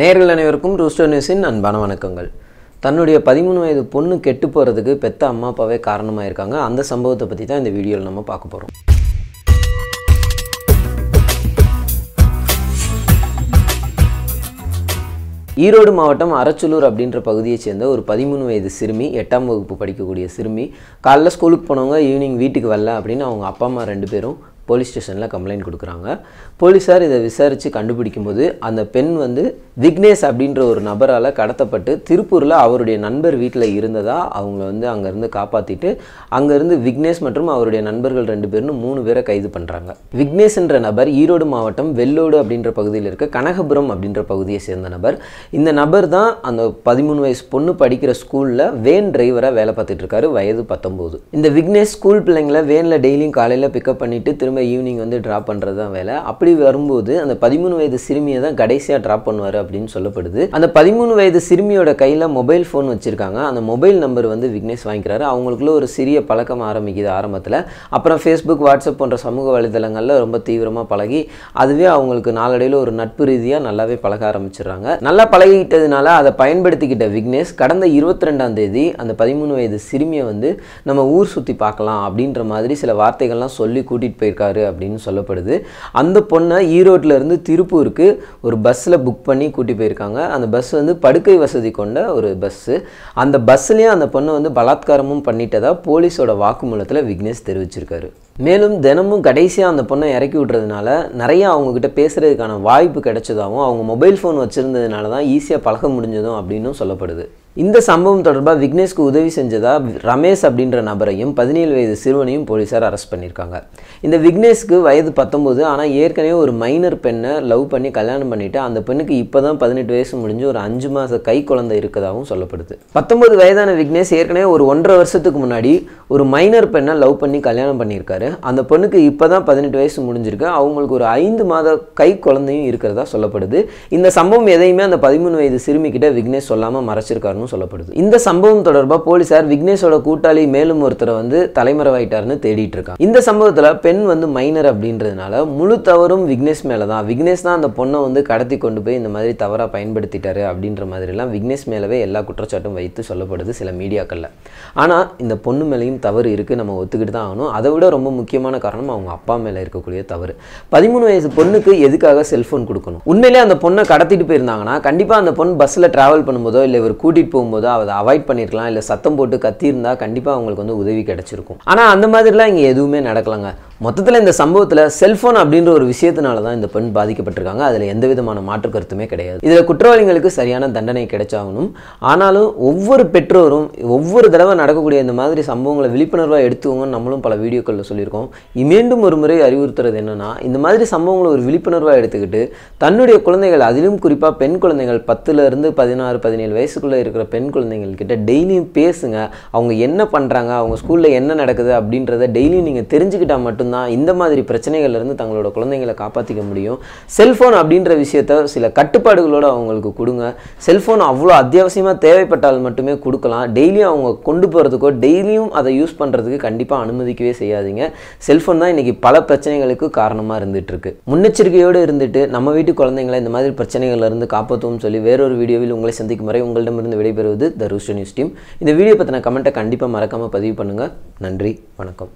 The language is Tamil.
நேர்கள் அனைவருக்கும் ரூஸ்டர் நியூஸின் அன்பான வணக்கங்கள். தன்னுடைய பதிமூணு வயது பொண்ணு கெட்டு போகிறதுக்கு பெத்த அம்மா அப்பாவே காரணமாக இருக்காங்க அந்த சம்பவத்தை பற்றி தான் இந்த வீடியோவில் நம்ம பார்க்க போகிறோம் ஈரோடு மாவட்டம் அரச்சலூர் அப்படின்ற பகுதியைச் சேர்ந்த ஒரு பதிமூணு வயது சிறுமி எட்டாம் வகுப்பு படிக்கக்கூடிய சிறுமி காலைல ஸ்கூலுக்கு போனவங்க ஈவினிங் வீட்டுக்கு வரல அப்படின்னு அவங்க அப்பா அம்மா ரெண்டு பேரும் போலீஸ் ஸ்டேஷனில் கம்ப்ளைண்ட் கொடுக்குறாங்க. போலீஸார் இதை விசாரித்து கண்டுபிடிக்கும் போது அந்த பெண் வந்து விக்னேஷ் அப்படின்ற ஒரு நபரால் கடத்தப்பட்டு திருப்பூரில் அவருடைய நண்பர் வீட்டில் இருந்ததாக அவங்க வந்து அங்கேருந்து காப்பாற்றிட்டு அங்கேருந்து விக்னேஷ் மற்றும் அவருடைய நண்பர்கள் ரெண்டு பேர்னு மூணு பேரை கைது பண்ணுறாங்க விக்னேஷ்ன்ற நபர் ஈரோடு மாவட்டம் வெள்ளோடு அப்படின்ற பகுதியில் இருக்க கனகபுரம் அப்படின்ற பகுதியை சேர்ந்த நபர். இந்த நபர் தான் அந்த பதிமூணு வயசு பொண்ணு படிக்கிற ஸ்கூலில் வேன் டிரைவராக வேலை பார்த்துட்டு இருக்காரு வயது பத்தொம்போது இந்த விக்னேஷ் ஸ்கூல் பிள்ளைங்களை வேனில் டெய்லியும் காலையில் பிக்கப் பண்ணிட்டு திரும்ப ஈவினிங் வந்து ட்ராப் பண்ணுறது தான் வேலை. அப்படி வரும்போது அந்த பதிமூணு வயது சிறுமியை தான் கடைசியாக ட்ராப் பண்ணுவார் அப்படின்னு சொல்லப்படுது. அந்த பதிமூணு வயது சிறுமியோட கையில் மொபைல் ஃபோன் வச்சுருக்காங்க. அந்த மொபைல் நம்பர் வந்து விக்னேஷ் வாங்கிக்கிறாரு. அவங்களுக்குள்ள ஒரு சிறிய பழக்கம் ஆரம்பிக்குது ஆரம்பத்தில். அப்புறம் ஃபேஸ்புக் வாட்ஸ்அப் போன்ற சமூக வலைதளங்களில் ரொம்ப தீவிரமாக பழகி அதுவே அவங்களுக்கு நாளடையில் ஒரு நட்பு ரீதியாக நல்லாவே பழக ஆரம்பிச்சிடுறாங்க. நல்லா பழகிக்கிட்டதுனால அதை பயன்படுத்திக்கிட்ட விக்னேஷ் கடந்த இருபத்தி ரெண்டாம் தேதி அந்த பதிமூணு வயது சிறுமியை வந்து நம்ம ஊர் சுற்றி பார்க்கலாம் அப்படின்ற மாதிரி சில வார்த்தைகள்லாம் சொல்லி கூட்டிகிட்டு போயிருக்காரு. அப்படின்னு சொல்லப்படுது. அந்த பொண்ணை ஈரோட்டில் இருந்து திருப்பூருக்கு ஒரு பஸ்ஸில் புக் பண்ணி கூட்டி போயிருக்காங்க. அந்த பஸ் வந்து படுக்கை வசதி கொண்ட ஒரு பஸ்ஸு அந்த பஸ்லேயே அந்த பொண்ணை வந்து பலாத்காரமும் பண்ணிட்டதா போலீஸோட வாக்குமூலத்தில் விக்னேஷ் தெரிவிச்சிருக்காரு. மேலும் தினமும் கடைசியாக அந்த பொண்ணை இறக்கி விட்றதுனால நிறைய அவங்கக்கிட்ட பேசுகிறதுக்கான வாய்ப்பு கிடைச்சதாகவும் அவங்க மொபைல் ஃபோன் வச்சுருந்ததுனால தான் ஈஸியாக பழக முடிஞ்சதும் அப்படின்னும் சொல்லப்படுது. இந்த சம்பவம் தொடர்பாக விக்னேஷ்க்கு உதவி செஞ்சதா ரமேஷ் அப்படின்ற நபரையும் பதினேழு வயது சிறுவனையும் போலீஸார் அரெஸ்ட் பண்ணியிருக்காங்க. இந்த விக்னேஷ்க்கு வயது பத்தொம்போது ஆனால் ஏற்கனவே ஒரு மைனர் பெண்ணை லவ் பண்ணி கல்யாணம் பண்ணிவிட்டு அந்த பெண்ணுக்கு இப்போ தான் பதினெட்டு வயசு முடிஞ்சு ஒரு அஞ்சு மாத கை குழந்தை இருக்கதாகவும் சொல்லப்படுது. பத்தொன்பது வயதான விக்னேஷ் ஏற்கனவே ஒரு ஒன்றரை வருஷத்துக்கு முன்னாடி ஒரு மைனர் பெண்ணை லவ் பண்ணி கல்யாணம் பண்ணியிருக்காரு. அந்த பொண்ணுக்கு இப்போ தான் பதினெட்டு வயசு முடிஞ்சிருக்கு. அவங்களுக்கு ஒரு ஐந்து மாத கை குழந்தையும் இருக்கிறதா சொல்லப்படுது. இந்த சம்பவம் எதையுமே அந்த பதிமூணு வயது சிறுமிக்கிட்ட விக்னேஷ் சொல்லாமல் மறைச்சிருக்காருன்னு சொல்லப்படுது. இந்த சம்பவம் தொடர்பாக போலீசார் விக்னேஷோட கூட்டாளி மேலும் ஒருத்தரை வந்து தலைமறைவாயிட்டாருன்னு தேடிட்டு இருக்காங்க. இந்த சம்பவத்தில் பெண் வந்து மைனர் அப்படின்றதுனால முழு தவறும் விக்னேஷ் மேலே தான் விக்னேஷ் தான் அந்த பொண்ணை வந்து கடத்தி கொண்டு போய் இந்த மாதிரி தவறாக பயன்படுத்திட்டாரு அப்படின்ற மாதிரிலாம் விக்னேஷ் மேலவே எல்லா குற்றச்சாட்டும் வைத்து சொல்லப்படுது சில மீடியாக்களில். ஆனால் இந்த பொண்ணு மேலேயும் தவறு இருக்குது நம்ம ஒத்துக்கிட்டு தான் ஆகணும். அதை விட ரொம்ப முக்கியமான காரணம் அவங்க அப்பா மேலே இருக்கக்கூடிய தவறு. பதிமூணு வயசு பொண்ணுக்கு எதுக்காக செல்ஃபோன் கொடுக்கணும்? உண்மையிலே அந்த பொண்ணை கடத்திட்டு போயிருந்தாங்கன்னா கண்டிப்பாக அந்த பொண்ணு பஸ்ஸில் ட்ராவல் பண்ணும்போதோ இல்லை இவர் கூட்டிகிட்டு போகும்போது அதை அவாய்ட் பண்ணியிருக்கலாம் இல்லை சத்தம் போட்டு கத்தியிருந்தால் கண்டிப்பாக அவங்களுக்கு வந்து உதவி கிடைச்சிருக்கும். ஆனால் அந்த மாதிரிலாம் இங்கே எதுவுமே நடக்கலைங்க. மொத்தத்தில் இந்த சம்பவத்தில் செல்ஃபோன் அப்படின்ற ஒரு விஷயத்தினால தான் இந்த பெண் பாதிக்கப்பட்டிருக்காங்க. அதில் எந்த விதமான மாற்று கருத்துமே கிடையாது. இதில் குற்றவாளிகளுக்கு சரியான தண்டனை கிடைச்சாகணும். ஆனாலும் ஒவ்வொரு பெற்றோரும் ஒவ்வொரு தடவை நடக்கக்கூடிய இந்த மாதிரி சம்பவங்களை விழிப்புணர்வாக எடுத்துக்கோங்கன்னு நம்மளும் பல வீடியோக்களில் சொல்லியிருக்கோம். மீண்டும் ஒரு முறை அறிவுறுத்துறது என்னென்னா இந்த மாதிரி சம்பவங்களை ஒரு விழிப்புணர்வாக எடுத்துக்கிட்டு தன்னுடைய குழந்தைகள் அதிலும் குறிப்பாக பெண் குழந்தைகள் பத்துலேருந்து பதினாறு பதினேழு வயசுக்குள்ளே இருக்கிற பெண் குழந்தைங்கள்கிட்ட டெய்லியும் பேசுங்க. அவங்க என்ன பண்ணுறாங்க அவங்க ஸ்கூலில் என்ன நடக்குது? அப்படின்றத டெய்லியும் நீங்கள் தெரிஞ்சுக்கிட்டால் மட்டும் மட்டும்தான் இந்த மாதிரி பிரச்சனைகள்லேருந்து தங்களோட குழந்தைங்களை காப்பாற்றிக்க முடியும். செல்ஃபோன் அப்படின்ற விஷயத்த சில கட்டுப்பாடுகளோடு அவங்களுக்கு கொடுங்க. செல்ஃபோன் அவ்வளோ அத்தியாவசியமாக தேவைப்பட்டால் மட்டுமே கொடுக்கலாம். டெய்லியும் அவங்க கொண்டு போகிறதுக்கோ டெய்லியும் அதை யூஸ் பண்ணுறதுக்கு கண்டிப்பாக அனுமதிக்கவே செய்யாதீங்க. செல்ஃபோன் தான் இன்றைக்கி பல பிரச்சனைகளுக்கு காரணமாக இருந்துகிட்ருக்கு முன்னெச்சரிக்கையோடு இருந்துட்டு நம்ம வீட்டு குழந்தைங்களை இந்த மாதிரி பிரச்சனைகள்லேருந்து இருந்து சொல்லி வேறொரு வீடியோவில் உங்களை சந்திக்கும் வரை உங்களிடமிருந்து விடைபெறுவது த ரூஸ்டர் நியூஸ் டீம். இந்த வீடியோ பற்றின கமெண்ட்டை கண்டிப்பாக மறக்காமல் பதிவு பண்ணுங்கள் நன்றி வணக்கம்.